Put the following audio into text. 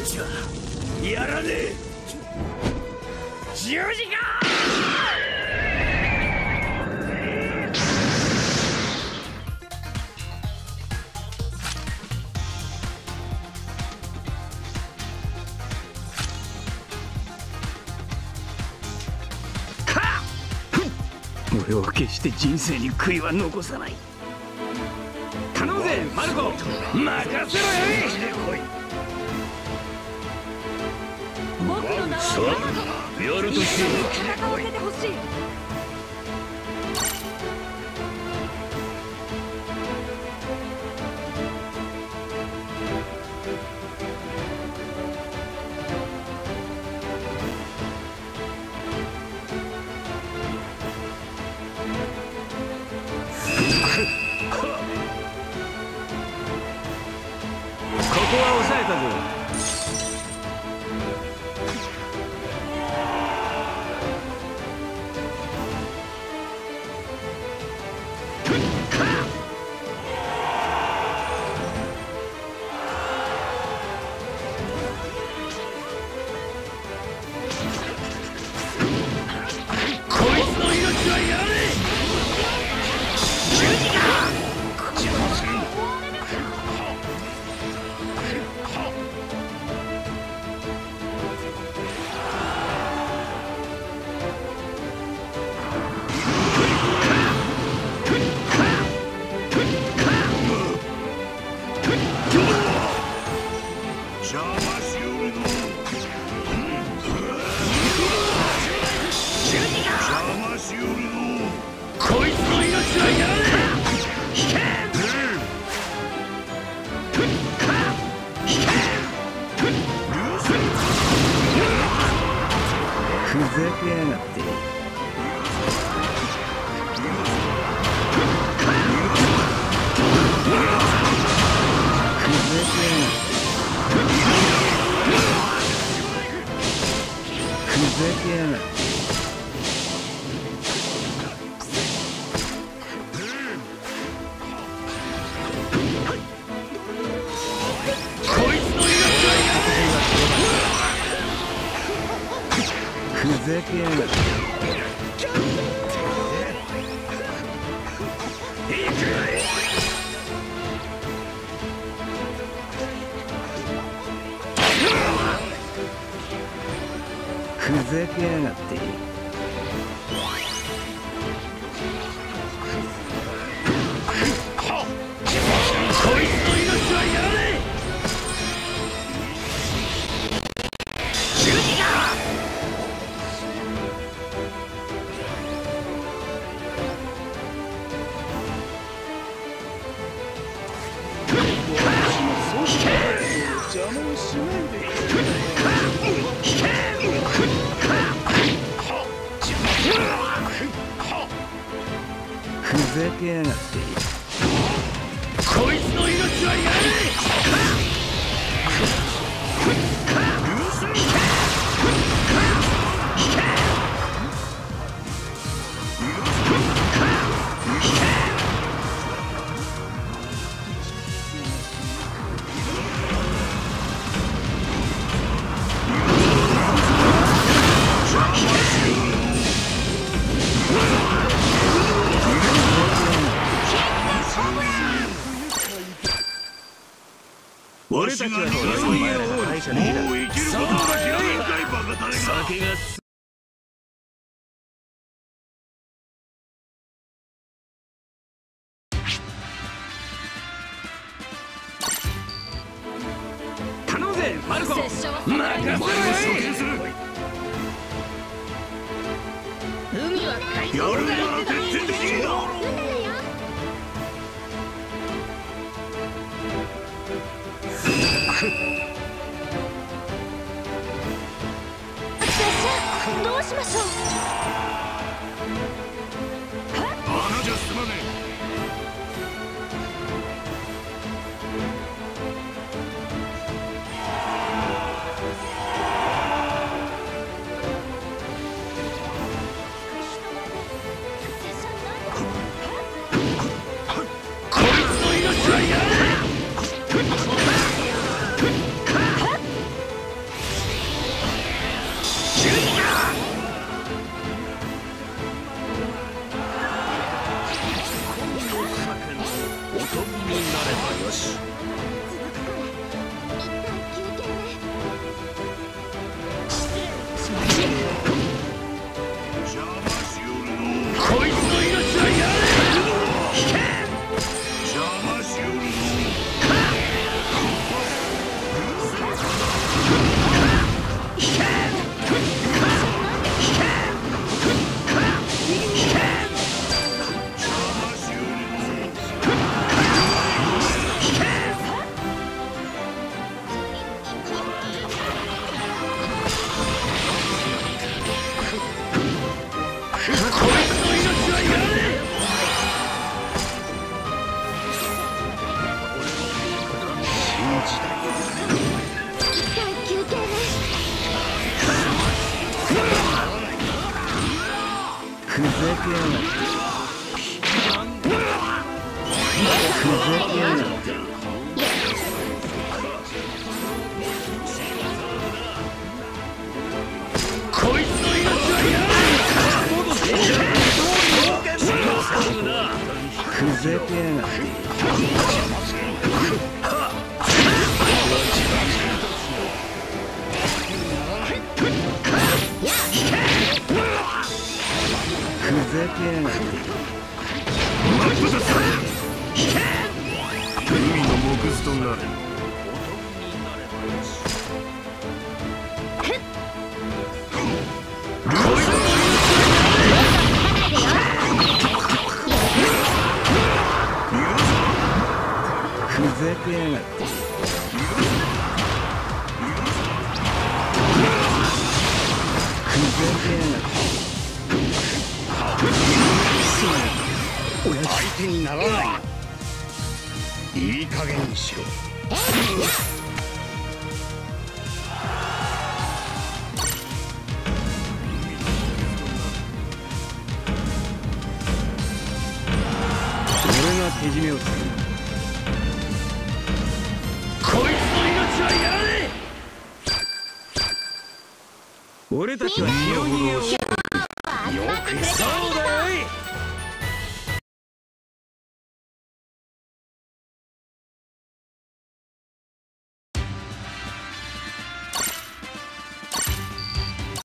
命はやらね。え十字架俺は決して人生に悔いは残さない。頼むぜマルコ。任せろよやるとしよ戦わせてほしいここは抑えたぞ。こいつふざけやがってふざけやがって。こいつの命はやれわしが逃がすお前らが敗者できたもう生きることが知らんかいバカがマルコ任せろ海は海しましょう。よふざけやがってふざけやがって。海の木図となるふざけやがってふざけやがって。相手にならない。いい加減にしろ。俺が手締めをつける。こいつの命はやらねえ。俺たちは日を逃げようくたそうだ